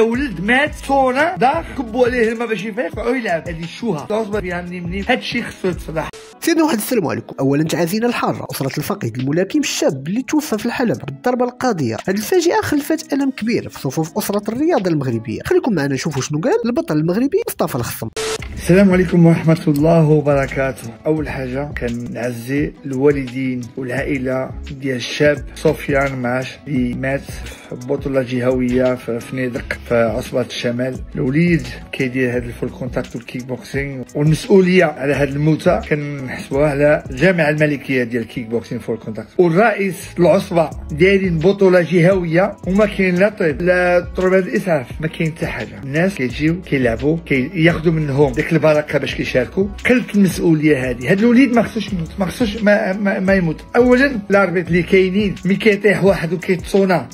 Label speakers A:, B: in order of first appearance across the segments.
A: ولد مات صونا داخ كبوا عليه الماء باش يفيق ويلعب هذه الشوهه العصبه فيها منين منين هادشي خصو يتصلح
B: سيدنا واحد السلام عليكم. اولا تعازينا الحارة أسرة الفقيد الملاكم الشاب اللي توفى في الحلب بالضربة القاضية. هذه الفاجعه خلفت ألم كبير في صفوف أسرة الرياضه المغربية. خليكم معنا نشوفوا شنو قال البطل المغربي مصطفى الخصم.
A: السلام عليكم ورحمة الله وبركاته. أول حاجة كنعزي الوالدين والعائلة ديال الشاب سفيان معاش اللي مات في بطولة جهوية في فنيدق في عصبة الشمال. الوليد كيدير هذا ال full contact وال kickboxing. والمسؤولية على هذه الموتى كنحسبوها على الجامعة الملكية ديال ال kickboxing full contact. والرئيس العصبة دايرين بطولة جهوية وما كاين لا طب لا طلبات الإسعاف. ما كاين حتى حاجة. الناس كيجيو كيلعبوا كياخذوا منهم ديك البركة باش كيشاركوا قلت المسؤولية هذه هذا الوليد ما خصوش يموت ما خصوش ما, ما, ما يموت. اولا ال arbitre اللي كاينين ملي كيطيح واحد وكيتصونا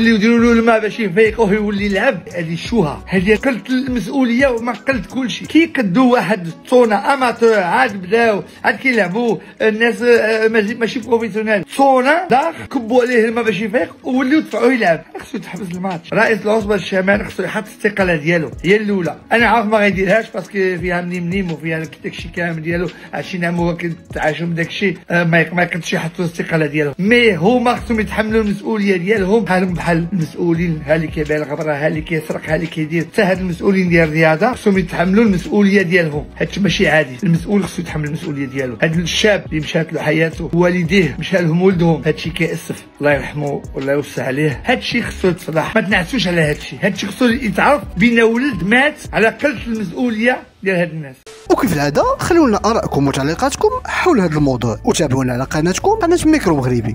A: وكيوليو يديروا له الماء باش يفيق ويولي يلعب هذه الشوهة. هذه قلت المسؤوليه وما قلت كل شيء كي قدوا واحد sonné amateur عاد بداو عاد كيلعبوا الناس آه، ماشي professionnel sonné داخ كبوا عليه الماء باش يفيق ووليو دفعوه يلعب. خصو يتحبس الماتش. رئيس العصبة الشمال خصو يحط الاستقالة ديالو. هي الأولى. أنا عارف ما غيديرهاش parce que فيها منيم منيم وفيها داكشي كامل ديالو. هو كيتعاشوا من داكشي آه، ما يقدش يحطوا الاستقالة ديالو. mais هما خصهم يتحملوا المسؤولية ديالهم. بحالهم بحال المسؤولين ها اللي كيبيع الغبره ها اللي كيسرق ها اللي كيدير حتى هاد المسؤولين ديال الرياضة خصهم يتحملوا المسؤولية ديالهم. هادشي ماشي عادي. المسؤول خصو يتحمل المسؤولية ديالو. هاد الشاب اللي مشات له حياته والديه مشى لهم ولدهم هادشي كيأسف. الله يرحمه والله يوسع عليه. هادشي خصو يتصلح. ما تنعسوش على هادشي. هادشي خصو يتعرف بين ولد مات على قلة المسؤولية ديال هاد الناس.
B: وكيف العادة؟ خلونا آرائكم وتعليقاتكم حول هذا الموضوع. وتابعونا على قناتكم قناة ميكرو مغربي.